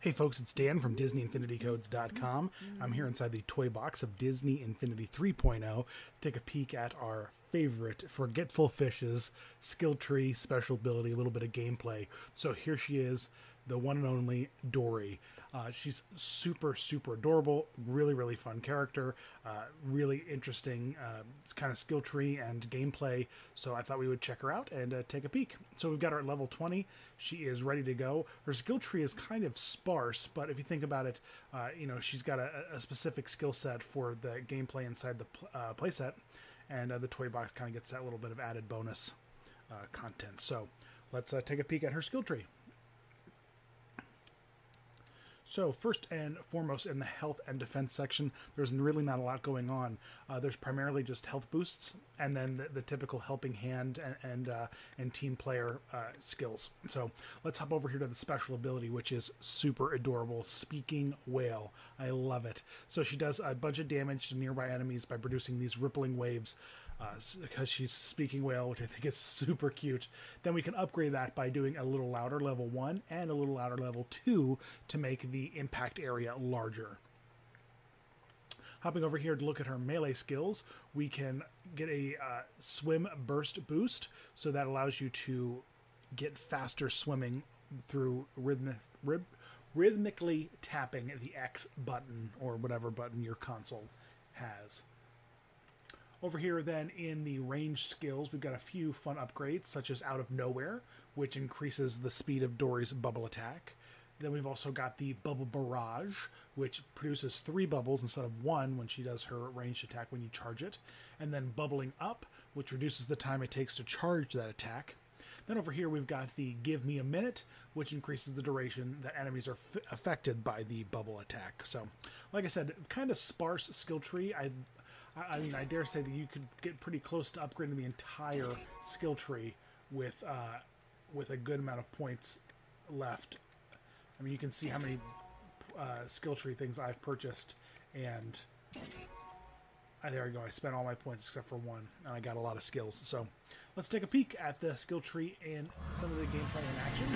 Hey folks, it's Dan from DisneyInfinityCodes.com. I'm here inside the toy box of Disney Infinity 3.0. Take a peek at our favorite Forgetful Fishes skill tree, special ability, a little bit of gameplay. So here she is, the one and only Dory. Uh, she's super, super adorable, really, really fun character, uh, really interesting uh, kind of skill tree and gameplay. So I thought we would check her out and uh, take a peek. So we've got her at level 20. She is ready to go. Her skill tree is kind of sparse, but if you think about it, uh, you know, she's got a, a specific skill set for the gameplay inside the pl- uh, playset, and the toy box kind of gets that little bit of added bonus content. So let's take a peek at her skill tree. So, first and foremost, in the health and defense section, there's really not a lot going on. Uh, there's primarily just health boosts, and then the, the typical helping hand and and, uh, and team player uh, skills. So, let's hop over here to the special ability, which is super adorable. Speaking whale, I love it. So she does a bunch of damage to nearby enemies by producing these rippling waves uh, because she's speaking whale, which I think is super cute. Then we can upgrade that by doing a little louder level one and a little louder level two to make the impact area larger. Hopping over here to look at her melee skills, we can get a uh, swim burst boost, so that allows you to get faster swimming through rhythmic, rhyth, rhythmically tapping the X button or whatever button your console has. Over here, then, in the range skills, we've got a few fun upgrades, such as Out of Nowhere, which increases the speed of Dory's bubble attack. Then we've also got the Bubble Barrage, which produces three bubbles instead of one when she does her ranged attack when you charge it. And then Bubbling Up, which reduces the time it takes to charge that attack. Then over here we've got the Give Me a Minute, which increases the duration that enemies are f- affected by the bubble attack. So, like I said, kind of sparse skill tree. I I mean, I dare say that you could get pretty close to upgrading the entire skill tree with uh, with a good amount of points left. I mean, you can see how many uh, skill tree things I've purchased, and uh, there we go. I spent all my points except for one, and I got a lot of skills. So let's take a peek at the skill tree and some of the gameplay in action.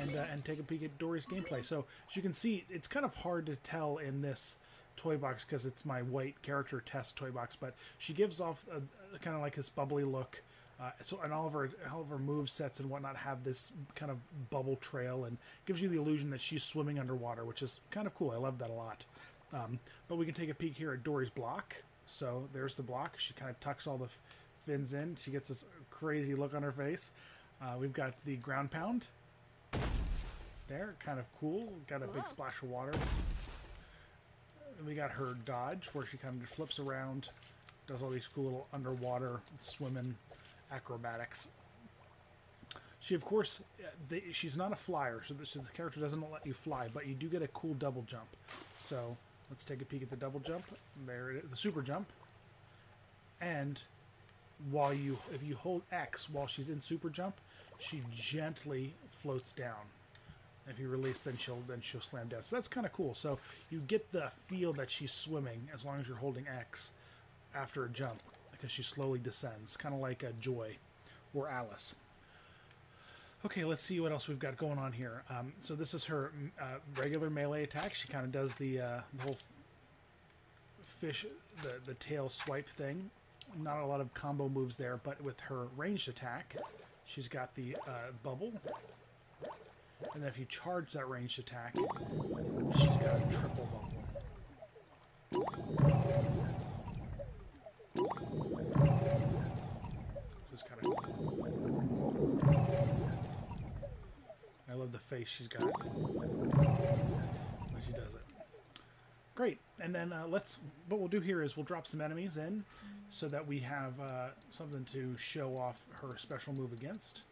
And, uh, and take a peek at Dory's gameplay. So, as you can see, it's kind of hard to tell in this toy box because it's my white character test toy box, but she gives off a, a kind of like this bubbly look. Uh, so and all of her all of her move sets and whatnot have this kind of bubble trail and gives you the illusion that she's swimming underwater, which is kind of cool. I love that a lot. Um, but we can take a peek here at Dory's block. So there's the block. She kind of tucks all the f- fins in. She gets this crazy look on her face. Uh, we've got the ground pound. There, kind of cool. Got a big splash of water. We got her dodge, where she kind of just flips around, does all these cool little underwater swimming acrobatics. She, of course, she's not a flyer, so the, so the character doesn't let you fly, but you do get a cool double jump. So let's take a peek at the double jump. There it is, the super jump. And while you, if you hold X while she's in super jump, she gently floats down if you release then she'll then she'll slam down so that's kind of cool. So you get the feel that she's swimming as long as you're holding x after a jump because she slowly descends kind of like a joy or alice. Okay let's see what else we've got going on here. Um, so this is her uh, regular melee attack. She kind of does the, uh, the whole fish the, the tail swipe thing. Not a lot of combo moves there but with her ranged attack she's got the uh, bubble and then if you charge that ranged attack, she's got a triple bubble. Kind of. I love the face she's got when she does it. Great, and then uh, let's. What we'll do here is we'll drop some enemies in, so that we have uh, something to show off her special move against.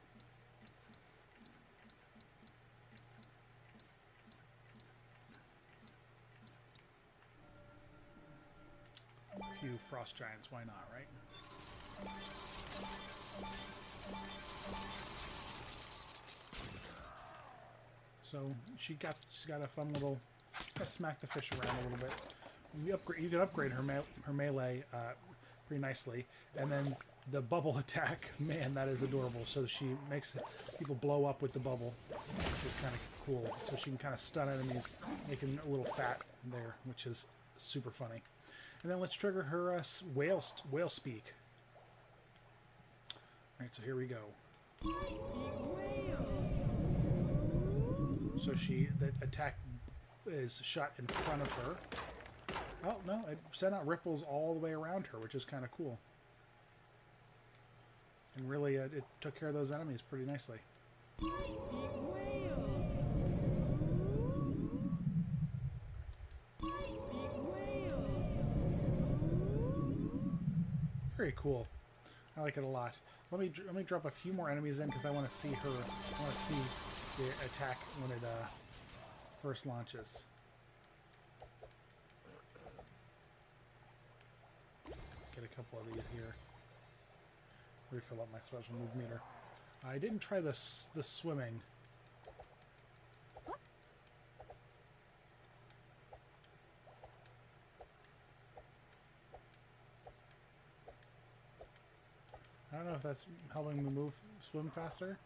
Few frost giants. Why not, right? So she got she's got a fun little. Smack the fish around a little bit. You upgrade. You can upgrade her me, her melee uh, pretty nicely, and then the bubble attack, man, that is adorable. So she makes people blow up with the bubble, which is kind of cool. So she can kind of stun enemies, making a little fat there, which is super funny. And then let's trigger her uh, whale whale speak. All right, so here we go. So she the attack is shot in front of her. Oh no! It sent out ripples all the way around her, which is kind of cool. And really, uh, it took care of those enemies pretty nicely. Very cool. I like it a lot. Let me let me drop a few more enemies in because I want to see her. I want to see the attack when it uh, first launches. Get a couple of these here. Refill up my special move meter. I didn't try this the swimming. I don't know if that's helping me move swim faster.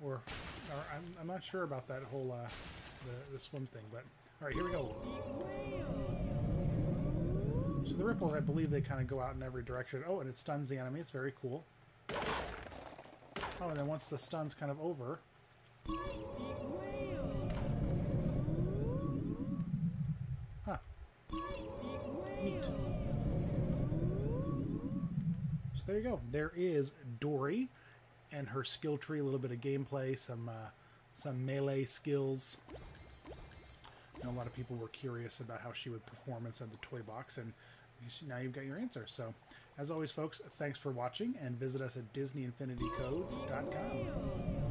Or, or I'm, I'm not sure about that whole uh, the, the swim thing, but all right, here we go. So the ripples, I believe they kind of go out in every direction. Oh, and it stuns the enemy. It's very cool. Oh, and then once the stun's kind of over... Neat. So there you go. There is Dory and her skill tree, a little bit of gameplay, some uh, some melee skills. You know, a lot of people were curious about how she would perform inside the toy box, and now you've got your answer. So, as always, folks, thanks for watching, and visit us at DisneyInfinityCodes.com.